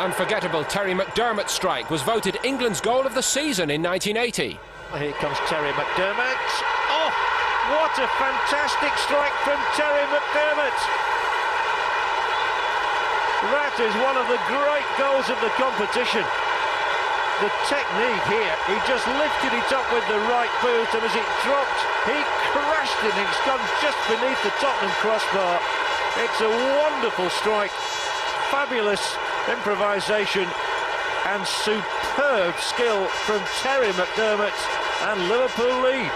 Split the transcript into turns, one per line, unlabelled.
unforgettable Terry McDermott strike was voted England's goal of the season in 1980.
Here comes Terry McDermott. Oh, what a fantastic strike from Terry McDermott. That is one of the great goals of the competition. The technique here, he just lifted it up with the right boot and as it dropped, he crashed it it's gone just beneath the Tottenham crossbar. It's a wonderful strike, fabulous improvisation and superb skill from Terry McDermott and Liverpool lead.